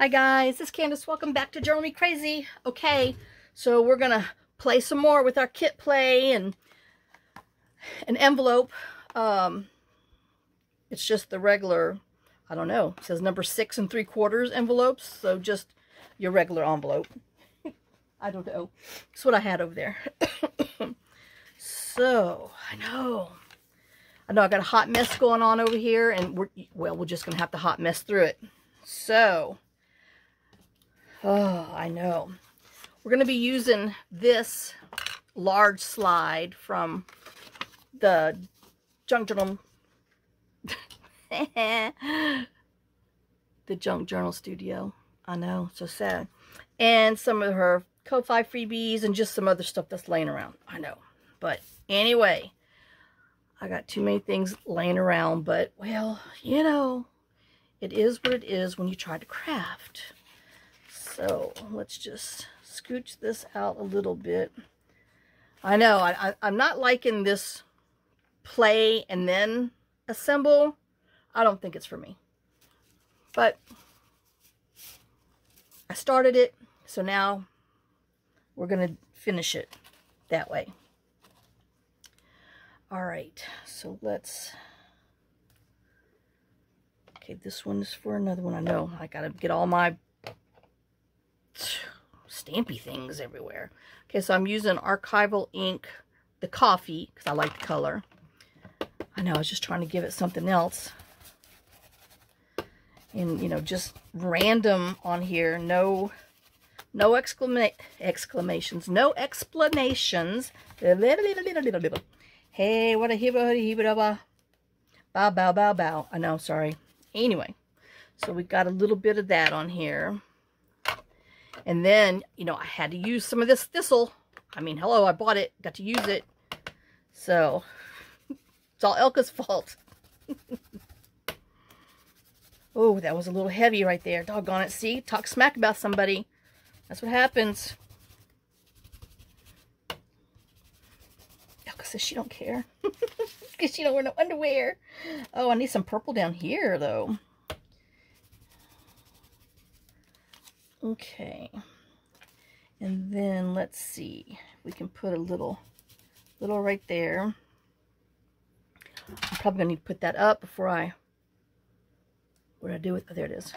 Hi guys, this is Kandace. Welcome back to Journal Me Crazy. Okay, so we're going to play some more with our kit play and an envelope. Um, it's just the regular, I don't know, it says number six and three quarters envelopes. So just your regular envelope. I don't know. That's what I had over there. so, I know. I know I got a hot mess going on over here and we're, well, we're just going to have to hot mess through it. So, Oh, I know. We're going to be using this large slide from the Junk Journal. the Junk Journal Studio. I know, so sad. And some of her Ko-Fi freebies and just some other stuff that's laying around. I know. But anyway, I got too many things laying around. But, well, you know, it is what it is when you try to craft. So let's just scooch this out a little bit. I know, I, am not liking this play and then assemble. I don't think it's for me. But I started it, so now we're going to finish it that way. All right, so let's... Okay, this one's for another one. I know I got to get all my stampy things everywhere. Okay, so I'm using Archival ink, the coffee, because I like the color. I know, I was just trying to give it something else. And, you know, just random on here. No, no exclama exclamations. No explanations. Hey, what a hiba hiba Bow, bow, bow, bow. I know, sorry. Anyway, so we've got a little bit of that on here. And then, you know, I had to use some of this thistle. I mean, hello, I bought it, got to use it. So, it's all Elka's fault. oh, that was a little heavy right there. Doggone it. See? Talk smack about somebody. That's what happens. Elka says she don't care. Because she don't wear no underwear. Oh, I need some purple down here, though. Okay. And then let's see. We can put a little, little right there. I'm probably going to need to put that up before I, what did I do with, oh, there it is.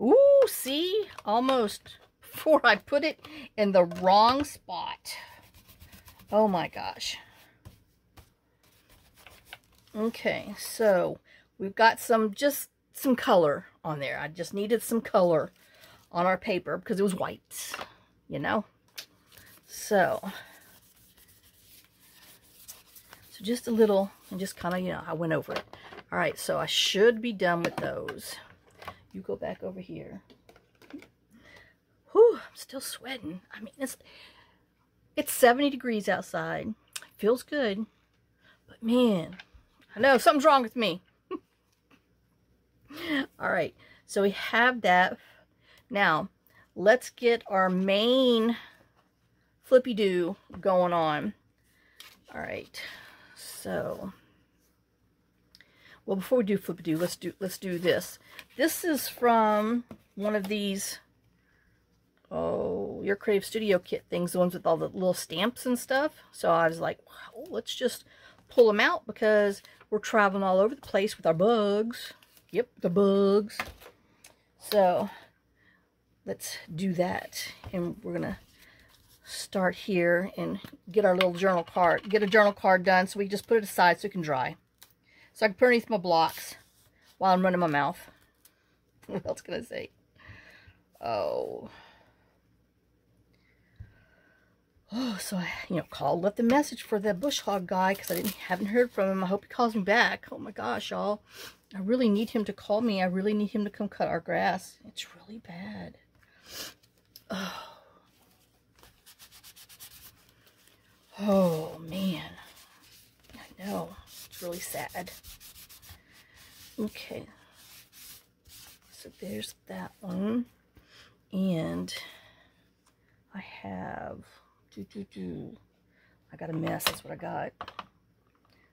Ooh, see? Almost before I put it in the wrong spot. Oh my gosh. Okay, so we've got some, just some color on there. I just needed some color on our paper because it was white, you know. So, so just a little, and just kind of, you know, I went over it. All right, so I should be done with those. You go back over here. Whew, I'm still sweating. I mean, it's, it's 70 degrees outside. Feels good. But man, I know something's wrong with me. All right, so we have that now, let's get our main flippy-do going on. All right, so, well, before we do flippy-do, let's do, let's do this. This is from one of these, oh, Your Creative Studio kit things, the ones with all the little stamps and stuff. So I was like, wow, let's just pull them out because we're traveling all over the place with our bugs. Yep, the bugs. So let's do that. And we're going to start here and get our little journal card, get a journal card done so we just put it aside so it can dry. So I can put underneath my blocks while I'm running my mouth. What else can I say? Oh. Oh, so I, you know, called, left a message for the bush hog guy because I didn't haven't heard from him. I hope he calls me back. Oh my gosh, y'all. I really need him to call me. I really need him to come cut our grass. It's really bad. Oh. Oh, man. I know. It's really sad. Okay. So there's that one. And I have... Doo -doo -doo. I got a mess. That's what I got.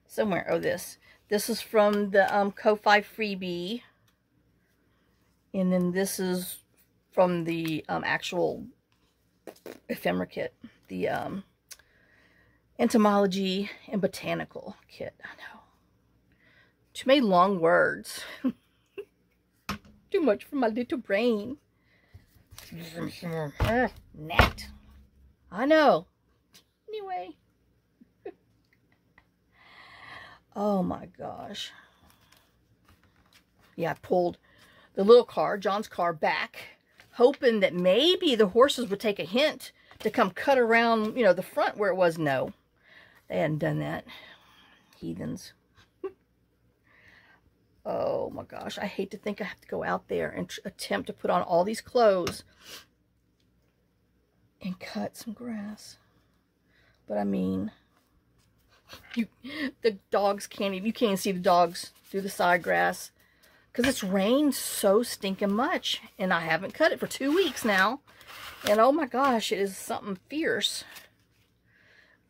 Somewhere. Oh, this. This is from the um, Ko-Fi freebie. And then this is from the um, actual ephemera kit, the um, entomology and botanical kit. I know. Too many long words. Too much for my little brain. Net. I know. Anyway. oh my gosh. Yeah, I pulled the little car, John's car, back, hoping that maybe the horses would take a hint to come cut around, you know, the front where it was. No, they hadn't done that. Heathens. oh my gosh, I hate to think I have to go out there and attempt to put on all these clothes and cut some grass. But I mean, you the dogs can't even, you can't see the dogs through the side grass because it's rained so stinking much and I haven't cut it for two weeks now. And oh my gosh, it is something fierce.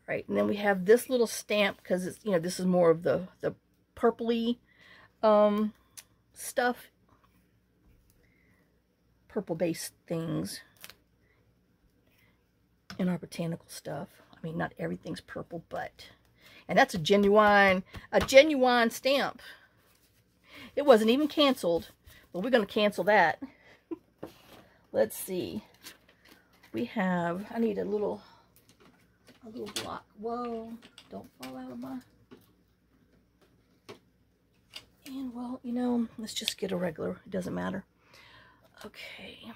Right, and then we have this little stamp because it's, you know, this is more of the, the purpley um, stuff. Purple based things in our botanical stuff. I mean, not everything's purple, but, and that's a genuine, a genuine stamp. It wasn't even canceled, but we're going to cancel that. Let's see. We have, I need a little, a little block. Whoa, don't fall out of my, and well, you know, let's just get a regular. It doesn't matter. Okay.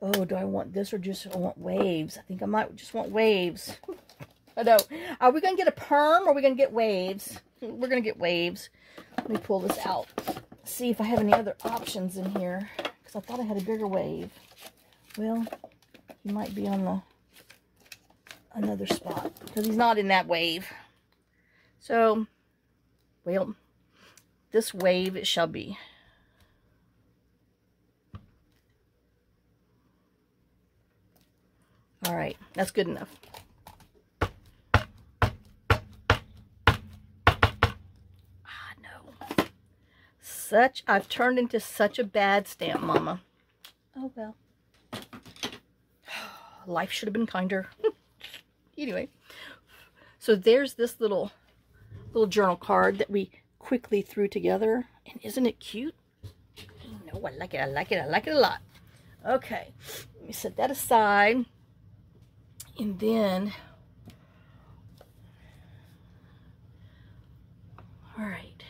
Oh, do I want this or just I want waves? I think I might just want waves. I know. Are we going to get a perm or are we going to get waves? We're going to get waves. Let me pull this out. See if I have any other options in here. Because I thought I had a bigger wave. Well, he might be on the another spot. Because he's not in that wave. So, well, this wave it shall be. All right, that's good enough. Ah, no. Such, I've turned into such a bad stamp mama. Oh, well. Life should have been kinder. anyway, so there's this little, little journal card that we quickly threw together. And isn't it cute? No, I like it. I like it. I like it a lot. Okay, let me set that aside. And then, all right,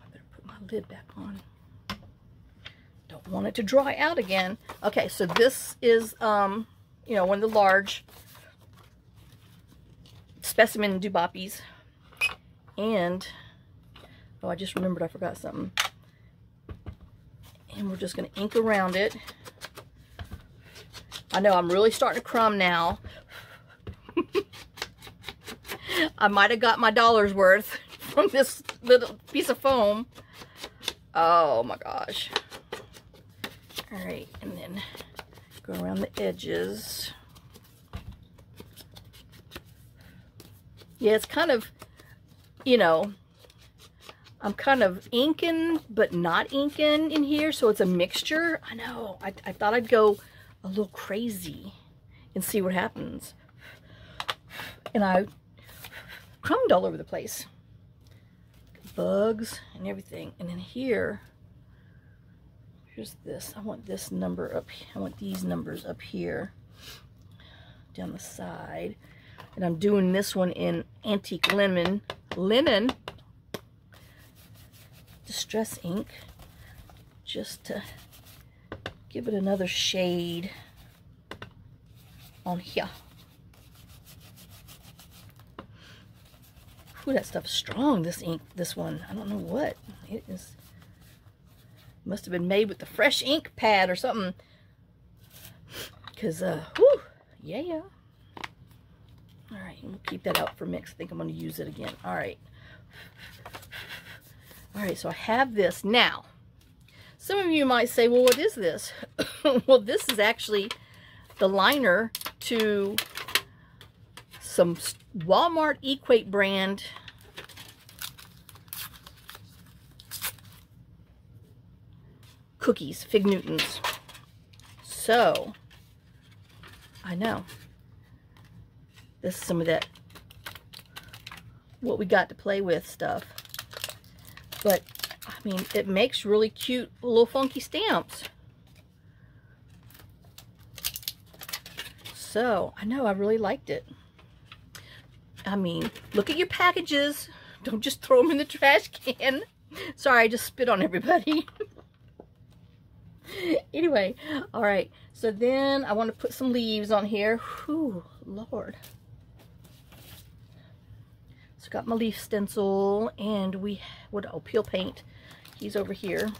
I better put my lid back on. Don't want it to dry out again. Okay, so this is, um, you know, one of the large specimen duboppies. And, oh, I just remembered I forgot something. And we're just going to ink around it. I know I'm really starting to crumb now. I might have got my dollar's worth from this little piece of foam. Oh my gosh. All right, and then go around the edges. Yeah, it's kind of, you know, I'm kind of inking, but not inking in here, so it's a mixture. I know, I, I thought I'd go a little crazy and see what happens. And I crumbed all over the place. Bugs and everything. And then here, here's this. I want this number up. here. I want these numbers up here down the side. And I'm doing this one in antique linen, linen distress ink just to give it another shade on here. Ooh, that stuff's strong, this ink, this one. I don't know what. It is, must have been made with the fresh ink pad or something. Because, uh, whew, yeah, yeah. All right, we'll keep that out for mix. I think I'm going to use it again. All right. All right, so I have this. Now, some of you might say, well, what is this? well, this is actually the liner to some Walmart Equate brand cookies, Fig Newtons. So, I know. This is some of that, what we got to play with stuff. But, I mean, it makes really cute little funky stamps. So, I know, I really liked it. I mean, look at your packages. Don't just throw them in the trash can. Sorry, I just spit on everybody. anyway, all right. So then I want to put some leaves on here. Whew, Lord. So got my leaf stencil and we, what, oh, peel paint. He's over here.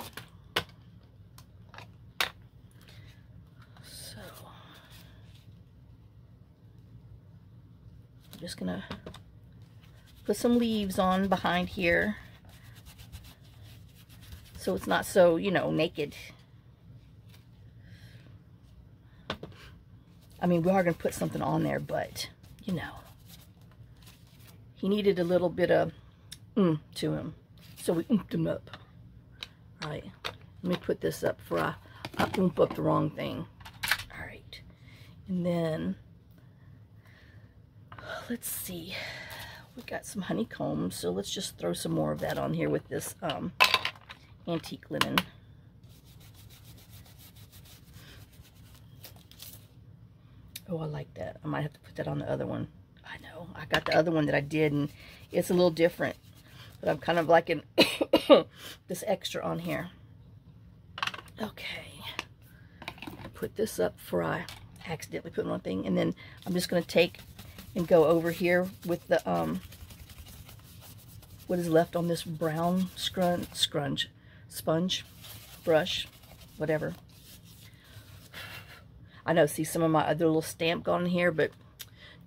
So, I'm just to put some leaves on behind here so it's not so, you know, naked. I mean, we are going to put something on there, but, you know, he needed a little bit of mm to him. So we oomped him up. All right, let me put this up for I, I oomp up the wrong thing. All right, and then, let's see. We got some honeycomb, so let's just throw some more of that on here with this um, antique linen. Oh, I like that. I might have to put that on the other one. I know. I got the other one that I did, and it's a little different. But I'm kind of liking this extra on here. Okay. Put this up before I accidentally put one thing. And then I'm just going to take and go over here with the, um, what is left on this brown scrunch, sponge, brush, whatever. I know, see some of my other little stamp gone here, but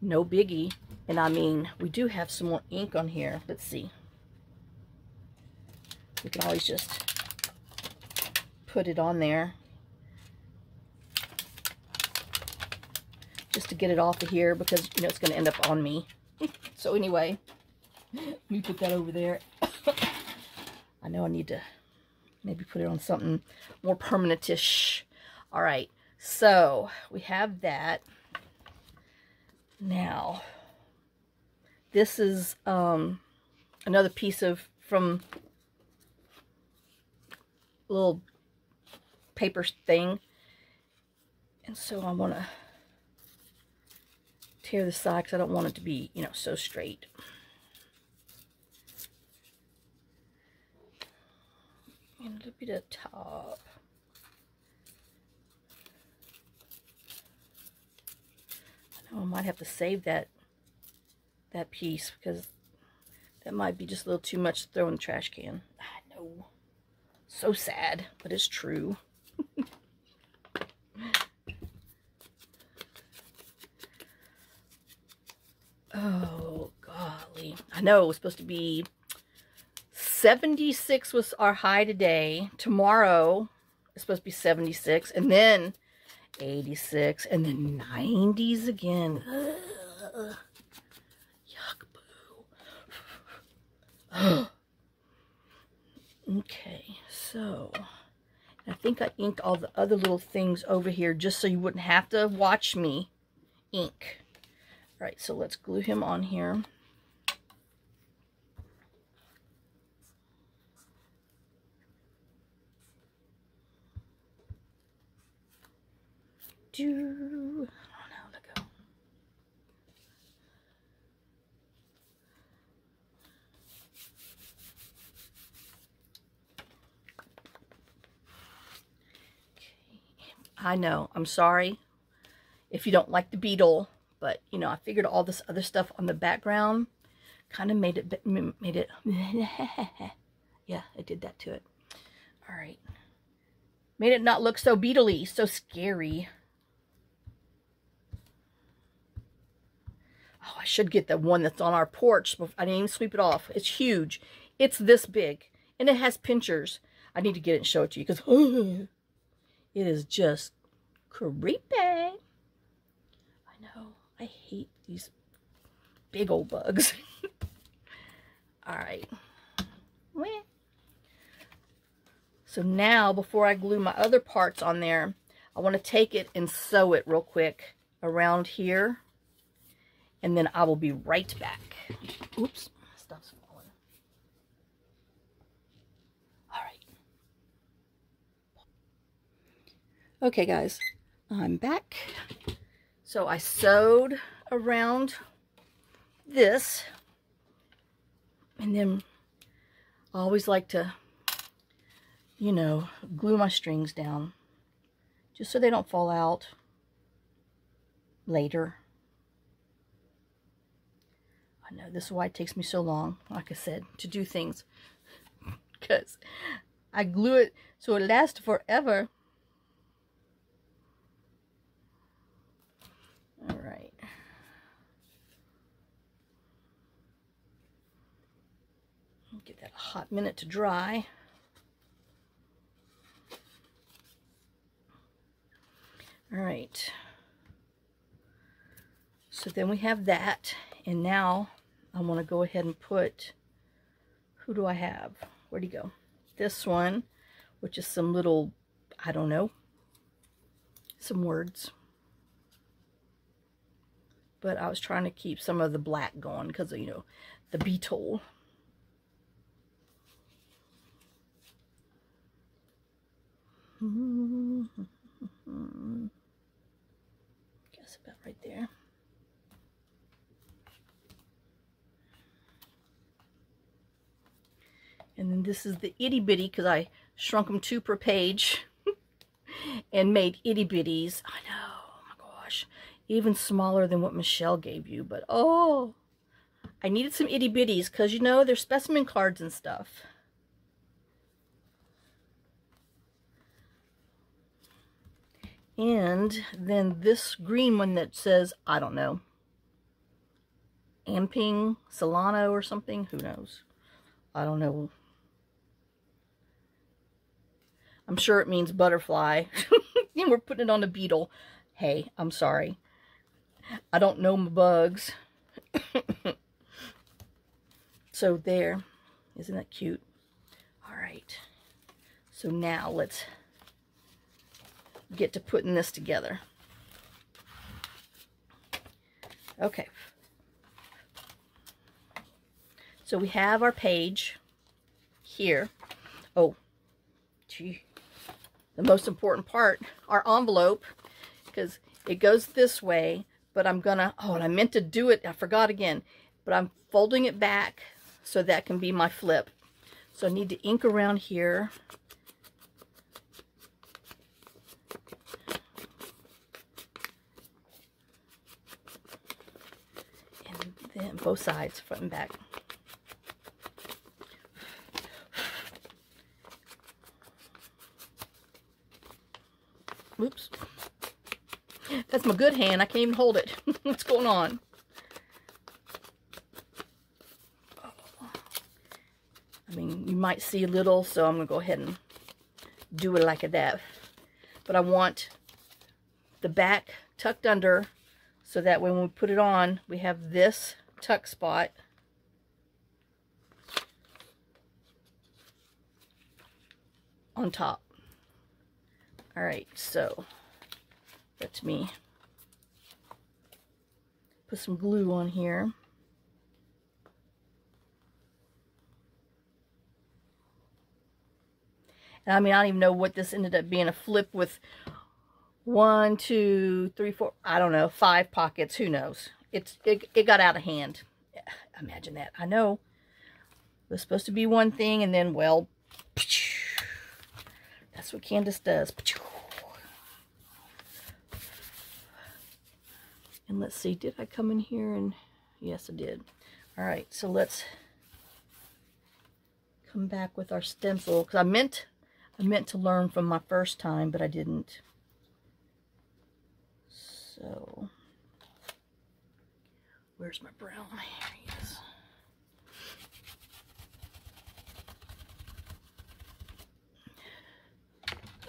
no biggie. And I mean, we do have some more ink on here. Let's see. We can always just put it on there. Just to get it off of here because, you know, it's going to end up on me. so anyway, let me put that over there. I know I need to maybe put it on something more permanentish. All right, so we have that. Now, this is um, another piece of from little paper thing. And so I want to tear the side because I don't want it to be, you know, so straight. and a little bit of top. I know I might have to save that that piece because that might be just a little too much to throw in the trash can. I know. So sad, but it's true. oh, golly. I know it was supposed to be 76 was our high today. Tomorrow is supposed to be 76. And then 86. And then 90s again. Ugh. Yuck, boo. okay, so I think I inked all the other little things over here just so you wouldn't have to watch me ink. Right, so let's glue him on here. do. I know. I'm sorry if you don't like the beetle, but you know, I figured all this other stuff on the background kind of made it made it yeah, I did that to it. All right. Made it not look so beetly, so scary. Oh, I should get the one that's on our porch. I didn't even sweep it off. It's huge. It's this big. And it has pinchers. I need to get it and show it to you because it is just creepy. I hate these big old bugs. All right. So now, before I glue my other parts on there, I want to take it and sew it real quick around here. And then I will be right back. Oops, stuff's falling. All right. Okay, guys, I'm back. So I sewed around this. And then I always like to, you know, glue my strings down. Just so they don't fall out later. I know this is why it takes me so long, like I said, to do things. Because I glue it so it lasts forever. All right. Get that hot minute to dry. All right. So then we have that. And now I want to go ahead and put, who do I have? Where'd he go? This one, which is some little, I don't know, some words. But I was trying to keep some of the black going because, you know, the beetle. Guess about right there. And then this is the itty bitty because I shrunk them two per page and made itty bitties. I know, oh my gosh, even smaller than what Michelle gave you. But oh, I needed some itty bitties because you know, they're specimen cards and stuff. And then this green one that says, I don't know, Amping, Solano or something. Who knows? I don't know. I'm sure it means butterfly. and we're putting it on a beetle. Hey, I'm sorry. I don't know my bugs. so there. Isn't that cute? All right. So now let's get to putting this together. Okay. So we have our page here. Oh, gee, the most important part, our envelope, because it goes this way, but I'm gonna, oh, and I meant to do it, I forgot again, but I'm folding it back so that can be my flip. So I need to ink around here then both sides, front and back. Oops. That's my good hand. I can't even hold it. What's going on? I mean, you might see a little, so I'm going to go ahead and do it like that. But I want the back tucked under so that when we put it on, we have this tuck spot. on top. All right, so that's me put some glue on here. And I mean, I don't even know what this ended up being, a flip with one, two, three, four, I don't know, five pockets, who knows it's it, it got out of hand. Imagine that. I know. It was supposed to be one thing, and then, well, that's what Kandace does. And let's see, did I come in here and, yes, I did. All right, so let's come back with our stencil, because I meant, I meant to learn from my first time, but I didn't. So, Where's my brown? Here he is.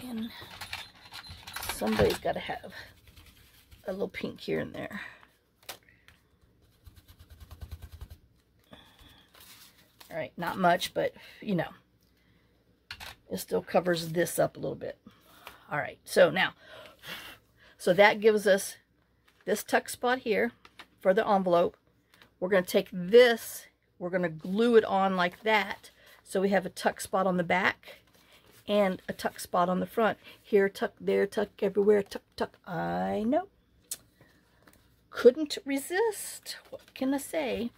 And somebody's got to have a little pink here and there. All right, not much, but you know. it still covers this up a little bit. All right, so now, so that gives us this tuck spot here for the envelope. We're going to take this, we're going to glue it on like that. So we have a tuck spot on the back and a tuck spot on the front. Here, tuck, there, tuck, everywhere, tuck, tuck. I know. Couldn't resist. What can I say?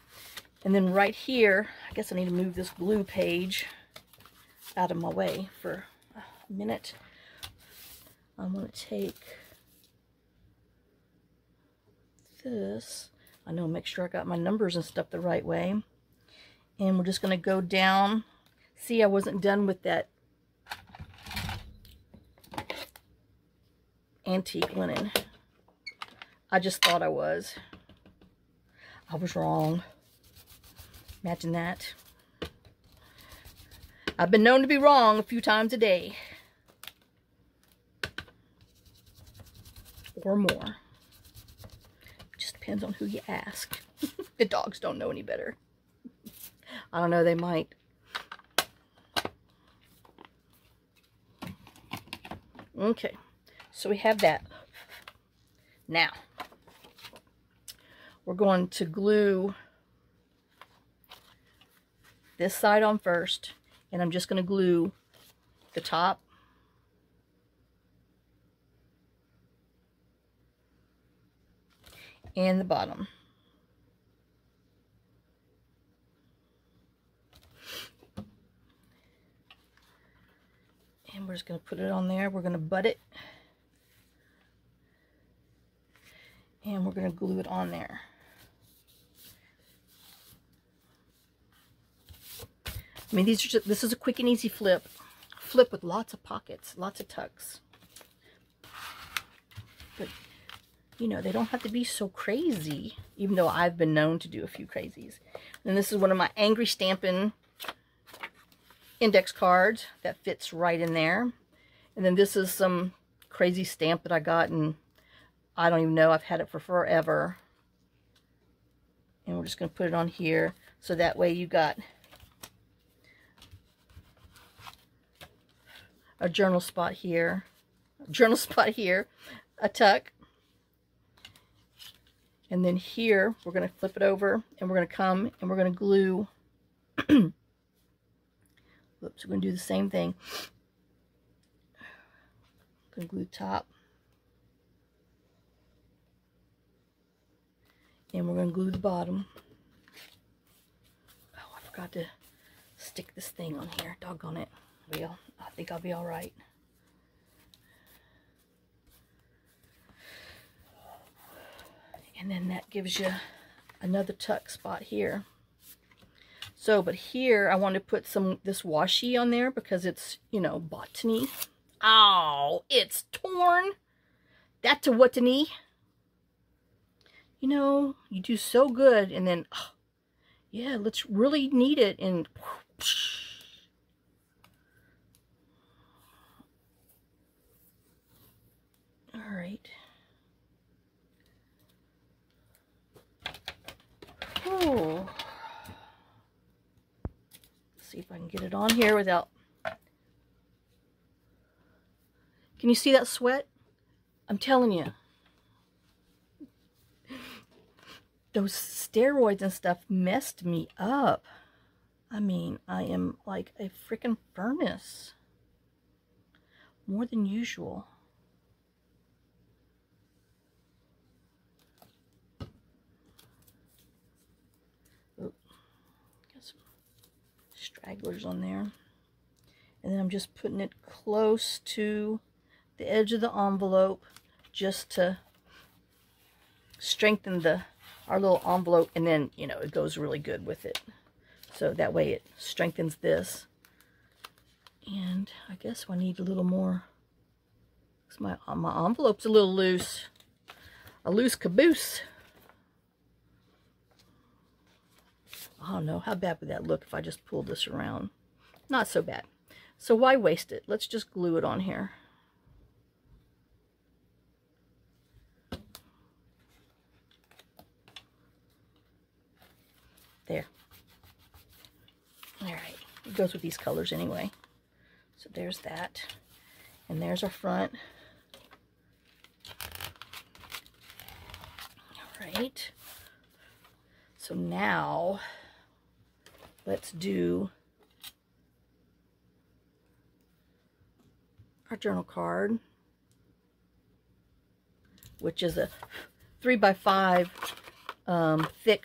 And then right here, I guess I need to move this blue page out of my way for a minute. I'm going to take this. I know, make sure I got my numbers and stuff the right way. And we're just going to go down. See, I wasn't done with that antique linen. I just thought I was. I was wrong. Imagine that. I've been known to be wrong a few times a day. Or more. Depends on who you ask. the dogs don't know any better. I don't know, they might. Okay, so we have that. Now, we're going to glue this side on first, and I'm just going to glue the top and the bottom. And we're just going to put it on there. We're going to butt it. And we're going to glue it on there. I mean, these are just, this is a quick and easy flip. Flip with lots of pockets, lots of tucks. You know, they don't have to be so crazy, even though I've been known to do a few crazies. And this is one of my Angry Stampin' index cards that fits right in there. And then this is some crazy stamp that I got, and I don't even know. I've had it for forever. And we're just going to put it on here. So that way you got a journal spot here, journal spot here, a tuck. And then here, we're going to flip it over and we're going to come and we're going to glue. Oops, we're going to do the same thing. Going to glue top. And we're going to glue the bottom. Oh, I forgot to stick this thing on here. Doggone it. Well, I think I'll be all right. And then that gives you another tuck spot here. So, but here I want to put some, this washi on there because it's, you know, botany. Oh, it's torn. That's a whatany. You know, you do so good and then, oh, yeah, let's really knead it and All right. Oh. See if I can get it on here without... Can you see that sweat? I'm telling you. Those steroids and stuff messed me up. I mean, I am like a freaking furnace. More than usual. Stragglers on there. And then I'm just putting it close to the edge of the envelope just to strengthen the our little envelope and then you know it goes really good with it. So that way it strengthens this. And I guess I need a little more my my envelope's a little loose a loose caboose I don't know, how bad would that look if I just pulled this around? Not so bad. So why waste it? Let's just glue it on here. There. All right. It goes with these colors anyway. So there's that. And there's our front. All right. So now let's do our journal card, which is a three by five um, thick,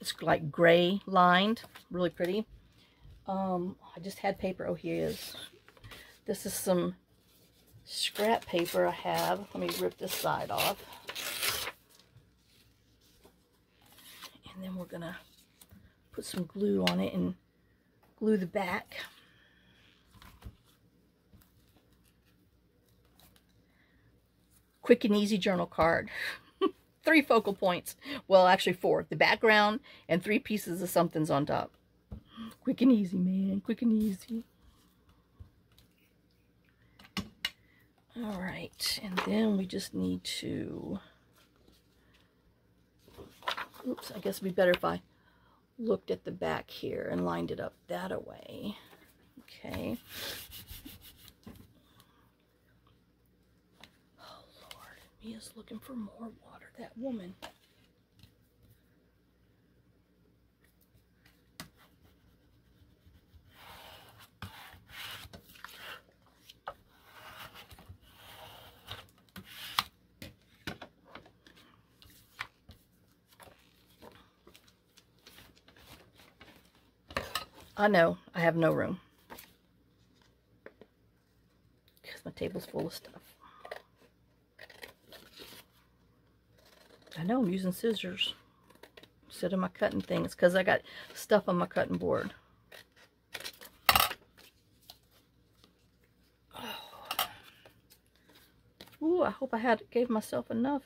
it's like gray lined, really pretty. Um, I just had paper. Oh, here is. This is some scrap paper I have. Let me rip this side off. And then we're going to put some glue on it and glue the back. Quick and easy journal card. three focal points. Well, actually four. The background and three pieces of somethings on top. Quick and easy, man. Quick and easy. All right, and then we just need to, oops, I guess it'd be better if I looked at the back here and lined it up that away. Okay. Oh, Lord, Mia's looking for more water, that woman. Uh, I know I have no room. Because my table's full of stuff. I know I'm using scissors instead of my cutting things because I got stuff on my cutting board. Oh. Ooh, I hope I had gave myself enough.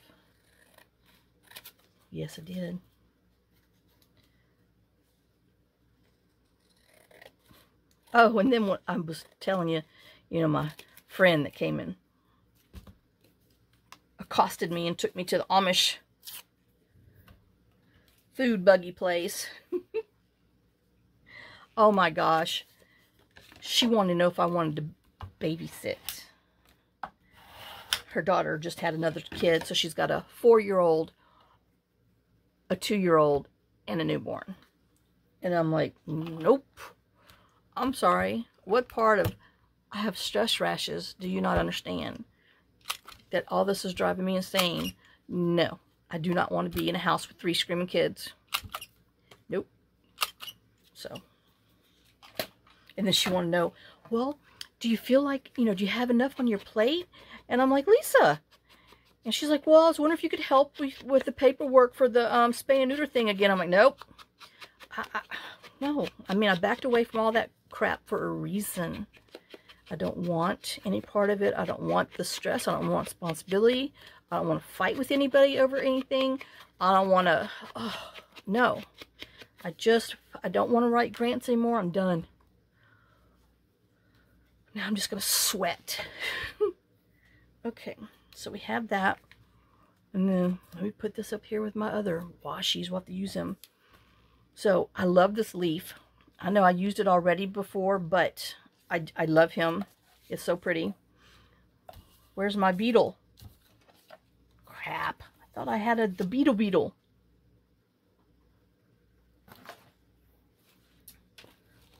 Yes, I did. Oh, and then what I was telling you, you know, my friend that came in accosted me and took me to the Amish food buggy place. oh my gosh. She wanted to know if I wanted to babysit. Her daughter just had another kid, so she's got a four-year-old, a two-year-old, and a newborn. And I'm like, nope. I'm sorry. What part of I have stress rashes do you not understand? That all this is driving me insane? No. I do not want to be in a house with three screaming kids. Nope. So. And then she wanted to know, well, do you feel like, you know, do you have enough on your plate? And I'm like, Lisa. And she's like, well, I was wondering if you could help with, with the paperwork for the um, spay and neuter thing again. I'm like, nope. I, I, no. I mean, I backed away from all that crap for a reason. I don't want any part of it. I don't want the stress. I don't want responsibility. I don't want to fight with anybody over anything. I don't want to, oh, no. I just, I don't want to write grants anymore. I'm done. Now I'm just going to sweat. okay, so we have that. And then let me put this up here with my other washies. We'll have to use them. So I love this leaf. I know I used it already before, but I, I love him. It's so pretty. Where's my beetle? Crap. I thought I had a, the beetle beetle.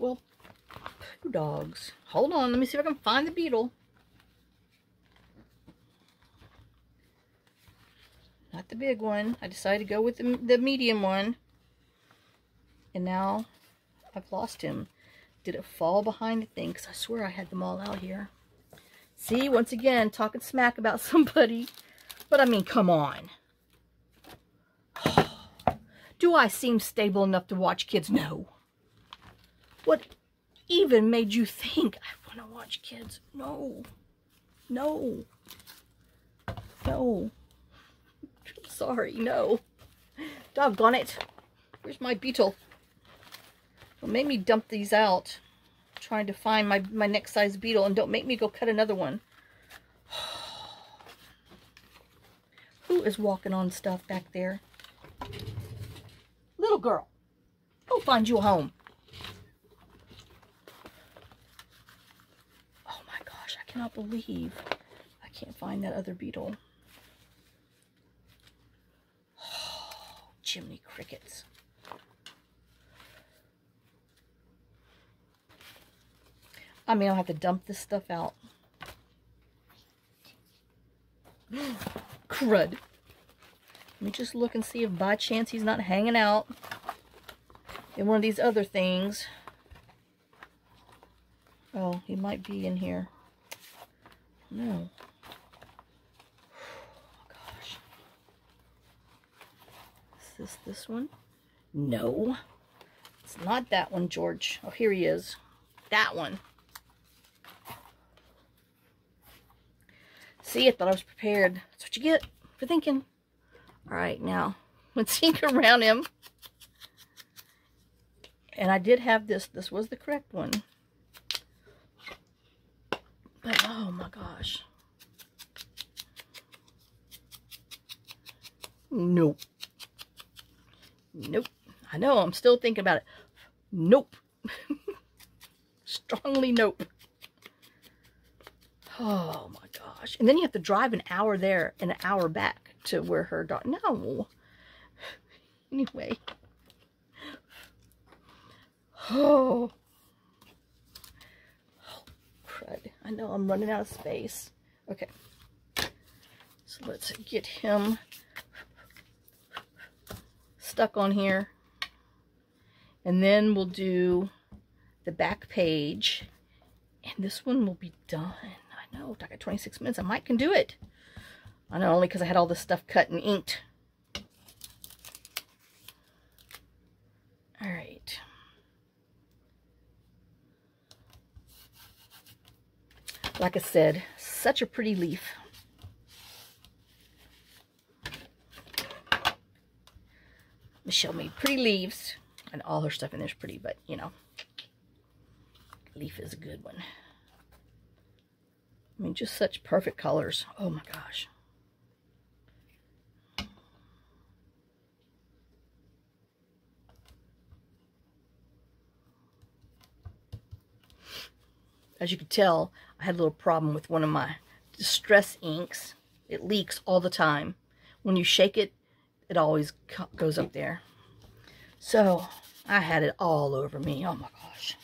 Well, poo dogs. Hold on. Let me see if I can find the beetle. Not the big one. I decided to go with the, the medium one. And now I've lost him. Did it fall behind the thing? Because I swear I had them all out here. See, once again, talking smack about somebody. But I mean, come on. Do I seem stable enough to watch kids? No. What even made you think I want to watch kids? No. No. No. I'm sorry, no. Doggone it. Where's my beetle? Make me dump these out. trying to find my, my next size beetle and don't make me go cut another one. Who is walking on stuff back there? Little girl, go find you a home. Oh my gosh, I cannot believe I can't find that other beetle. Oh, chimney crickets. I mean, I'll have to dump this stuff out. Crud. Let me just look and see if by chance he's not hanging out in one of these other things. Oh, he might be in here. No. Gosh. Is this this one? No. It's not that one, George. Oh, here he is. That one. See, I thought I was prepared. That's what you get for thinking. All right, now, let's think around him. And I did have this. This was the correct one. But, oh my gosh. Nope. Nope. I know, I'm still thinking about it. Nope. Strongly nope. Oh my gosh. And then you have to drive an hour there and an hour back to where her daughter. No. Anyway. Oh. oh. Crud. I know I'm running out of space. Okay. So let's get him stuck on here. And then we'll do the back page. And this one will be done. I know, I got 26 minutes. I might can do it. I know, only because I had all this stuff cut and inked. All right. Like I said, such a pretty leaf. Michelle made pretty leaves. And all her stuff in there is pretty, but, you know. Leaf is a good one. I mean, just such perfect colors. Oh my gosh. As you can tell, I had a little problem with one of my distress inks. It leaks all the time. When you shake it, it always goes up there. So, I had it all over me. Oh my gosh.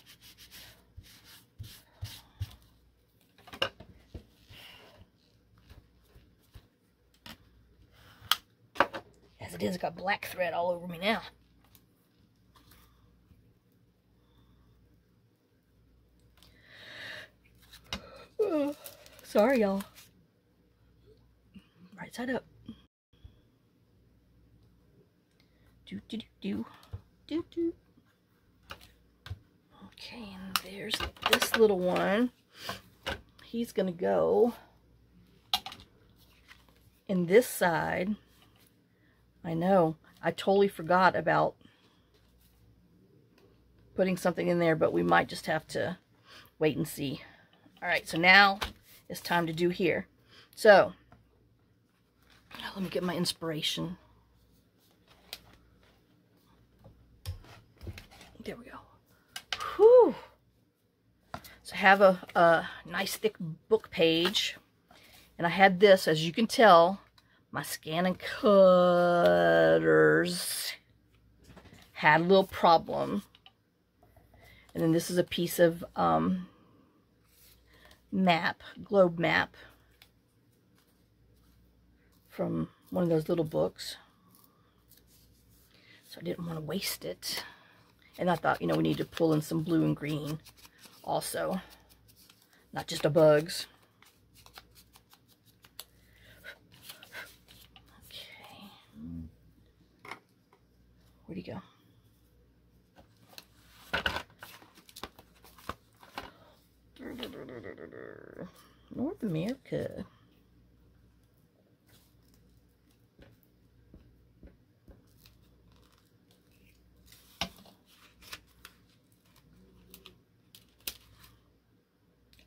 As it is, I got black thread all over me now. sorry, y'all. Right side up. Do, do, do, do. Do, do. Okay, and there's this little one. He's going to go in this side. I know. I totally forgot about putting something in there, but we might just have to wait and see. All right, so now it's time to do here. So, let me get my inspiration. There we go. Whew. So I have a, a nice thick book page. And I had this, as you can tell, my ScanNCut cutters had a little problem. And then this is a piece of um, map, globe map from one of those little books. So I didn't want to waste it. And I thought, you know, we need to pull in some blue and green also. Not just a bugs. Where'd he go? North America.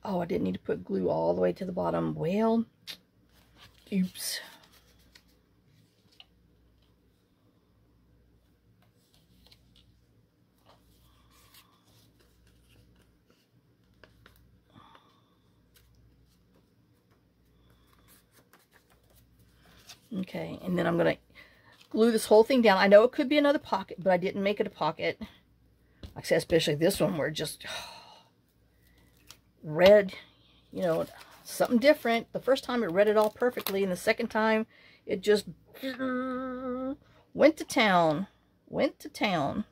Oh, I didn't need to put glue all the way to the bottom. Well, oops. Okay, and then I'm going to glue this whole thing down. I know it could be another pocket, but I didn't make it a pocket. Like I said, especially this one where just oh, red, you know, something different. The first time it read it all perfectly, and the second time it just went to town. Went to town.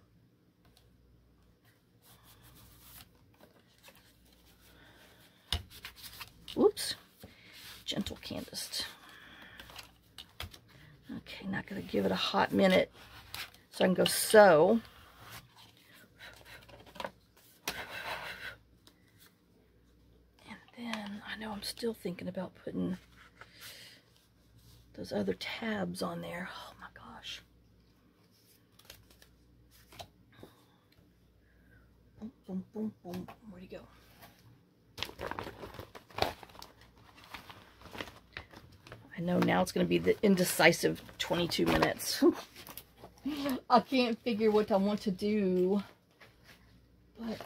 Oops. Gentle Canvas. Okay, not going to give it a hot minute. So I can go sew. And then I know I'm still thinking about putting those other tabs on there. Oh my gosh. Boom, boom, boom, boom. Where'd he go? I know now it's going to be the indecisive 22 minutes. I can't figure what I want to do. But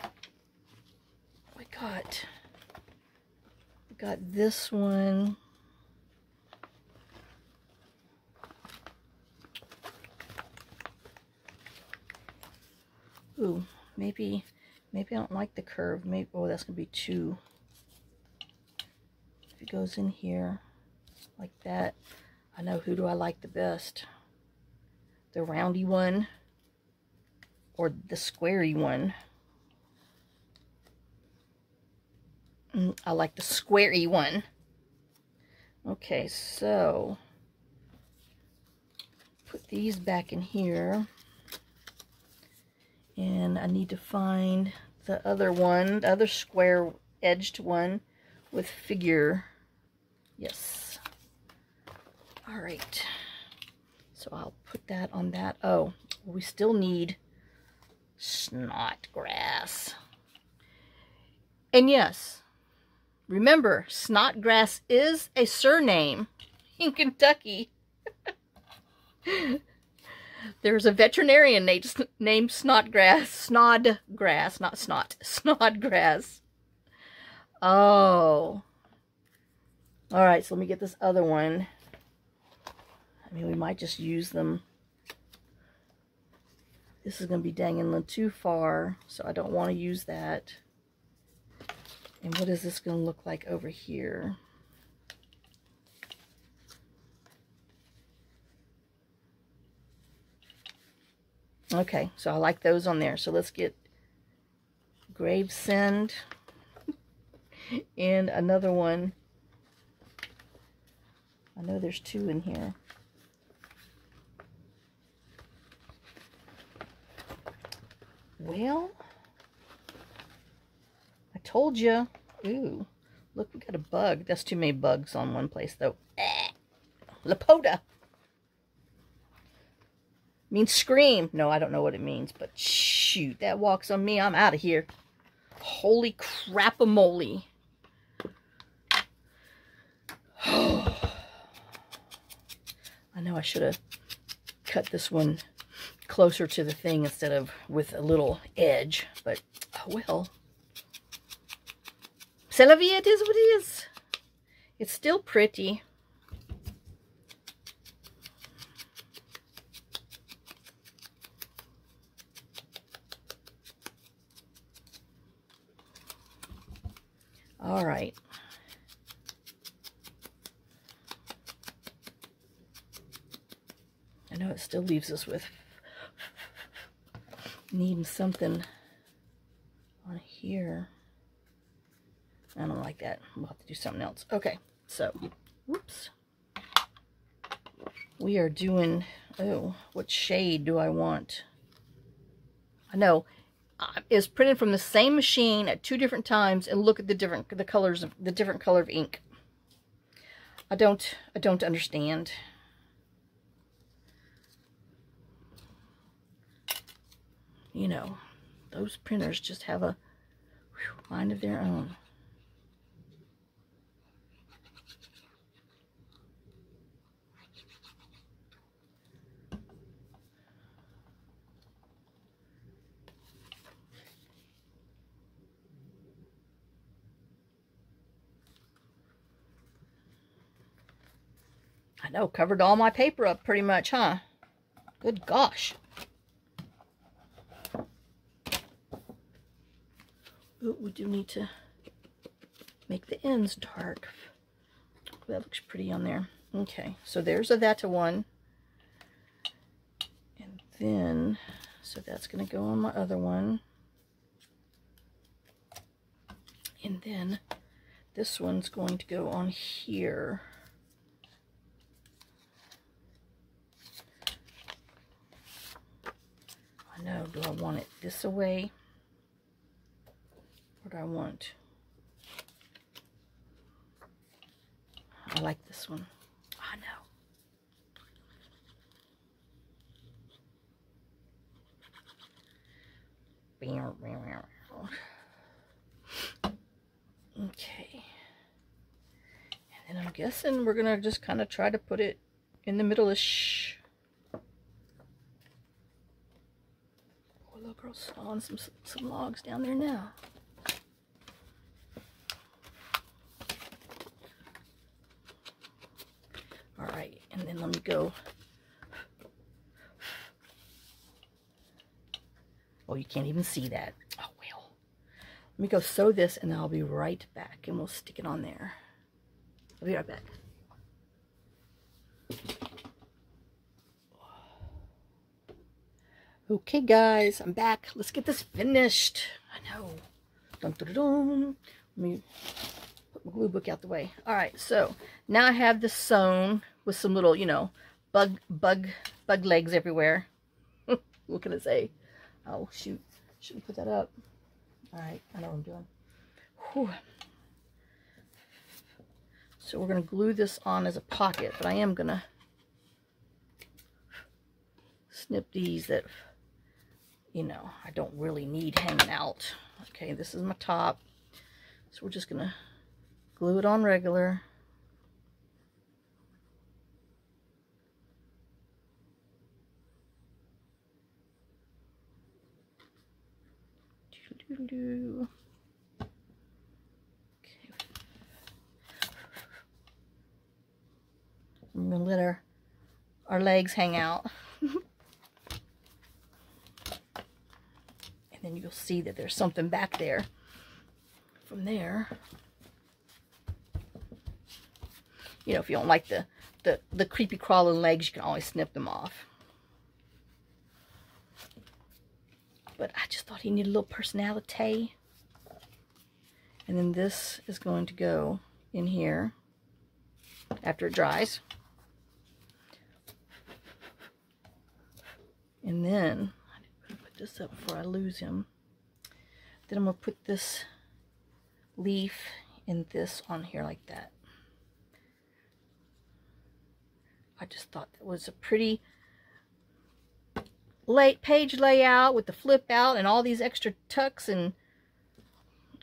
we got, we got this one. Ooh, maybe, maybe I don't like the curve. Maybe, oh, that's going to be two. If it goes in here like that. I know who do I like the best. The roundy one or the squarey one. Mm, I like the squarey one. Okay, so put these back in here. And I need to find the other one, the other square edged one with figure. Yes. All right. So I'll put that on that. Oh, we still need Snodgrass. And yes, remember, Snodgrass is a surname in Kentucky. There's a veterinarian named, named Snodgrass. Snodgrass, not snot. Snodgrass. Oh. All right, so let me get this other one. I mean, we might just use them. This is going to be dangling too far, so I don't want to use that. And what is this going to look like over here? Okay, so I like those on there. So let's get Gravesend and another one. I know there's two in here. Well, I told you. Ooh, look, we got a bug. That's too many bugs on one place, though. Eh. Lapoda. Means scream. No, I don't know what it means, but shoot, that walks on me. I'm out of here. Holy crap-a-moly. I know I should have cut this one closer to the thing instead of with a little edge. But, oh well. C'est la vie, it is what it is. It's still pretty. All right. I know it still leaves us with needing something on here. I don't like that. We'll have to do something else. Okay, so, whoops. We are doing, oh, what shade do I want? I know, uh, is printed from the same machine at two different times and look at the different, the colors of, the different color of ink. I don't, I don't understand. You know, those printers just have a whew, mind of their own. I know, covered all my paper up pretty much, huh? Good gosh. Ooh, we do need to make the ends dark. That looks pretty on there. Okay, so there's a that to one. And then, so that's going to go on my other one. And then this one's going to go on here. I know, do I want it this way? Do I want... I like this one. I know. Okay. And then I'm guessing we're going to just kind of try to put it in the middle-ish. Oh, little girl's sawing some, some logs down there now. All right, and then let me go. Oh, you can't even see that. Oh, well. Let me go sew this, and then I'll be right back, and we'll stick it on there. I'll be right back. Okay, guys, I'm back. Let's get this finished. I know. Dun, dun, dun, Let me put my glue book out the way. All right, so now I have this sewn with some little, you know, bug, bug, bug legs everywhere. what can I say? Oh, shoot. Shouldn't put that up. All right, I know what I'm doing. Whew. So we're going to glue this on as a pocket, but I am going to snip these that, you know, I don't really need hanging out. Okay, this is my top. So we're just going to glue it on regular. Okay. I'm gonna let our our legs hang out. and then you'll see that there's something back there. From there, you know, if you don't like the, the, the creepy crawling legs, you can always snip them off. But I just thought he needed a little personality. And then this is going to go in here after it dries. And then, I put this up before I lose him. Then I'm going to put this leaf and this on here like that. I just thought that was a pretty lay, page layout with the flip out and all these extra tucks and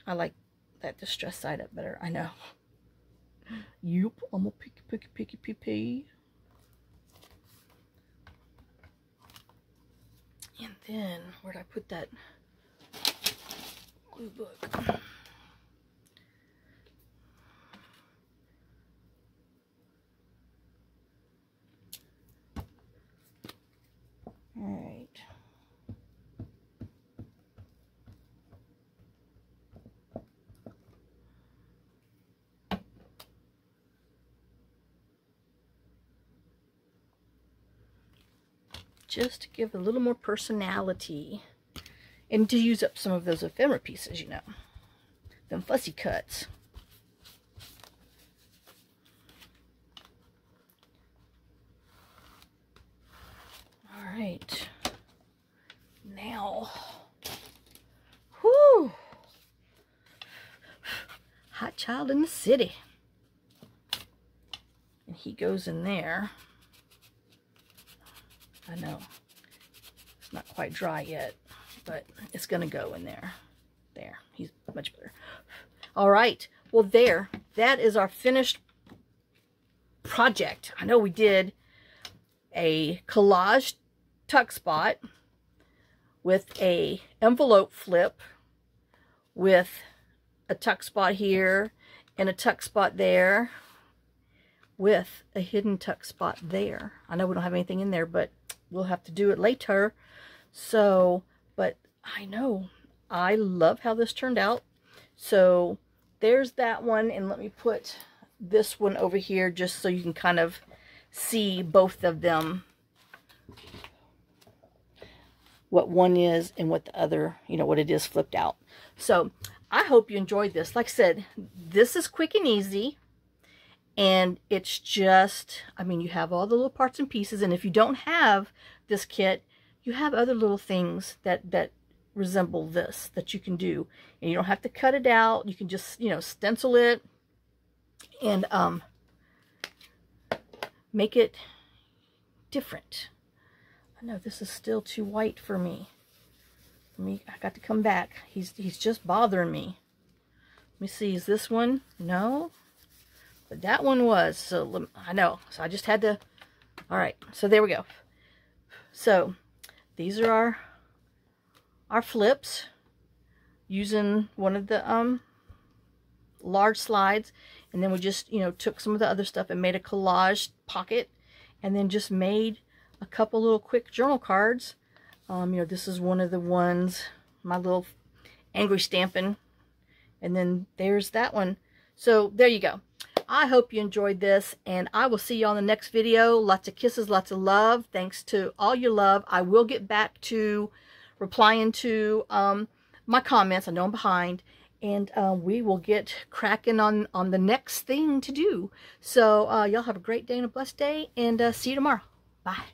I like that distress side up better. I know. Yup, I'm a picky, picky, picky, pee, pee. And then, where'd I put that glue book? All right. Just to give a little more personality and to use up some of those ephemera pieces, you know, them fussy cuts. right. Now, whoo, hot child in the city. And he goes in there. I know it's not quite dry yet, but it's going to go in there. There, he's much better. All right, well there, that is our finished project. I know we did a collage tuck spot with a envelope flip with a tuck spot here and a tuck spot there with a hidden tuck spot there. I know we don't have anything in there, but we'll have to do it later. So, but I know I love how this turned out. So there's that one. And let me put this one over here just so you can kind of see both of them. What one is and what the other, you know, what it is flipped out. So I hope you enjoyed this. Like I said, this is quick and easy. And it's just, I mean, you have all the little parts and pieces. And if you don't have this kit, you have other little things that, that resemble this that you can do. And you don't have to cut it out. You can just, you know, stencil it and um, make it different. I know this is still too white for me. Me, I got to come back. He's, he's just bothering me. Let me see, is this one? No. But that one was. So I know. So I just had to. All right. So there we go. So these are our our flips using one of the um large slides and then we just you know took some of the other stuff and made a collage pocket and then just made a couple little quick journal cards um you know this is one of the ones my little angry stamping and then there's that one so there you go I hope you enjoyed this, and I will see you on the next video. Lots of kisses, lots of love. Thanks to all your love. I will get back to replying to um, my comments. I know I'm behind. And uh, we will get cracking on, on the next thing to do. So uh, y'all have a great day and a blessed day, and uh, see you tomorrow. Bye.